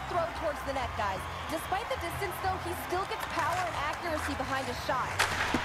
to throw towards the net, guys. Despite the distance, though, he still gets power and accuracy behind his shot.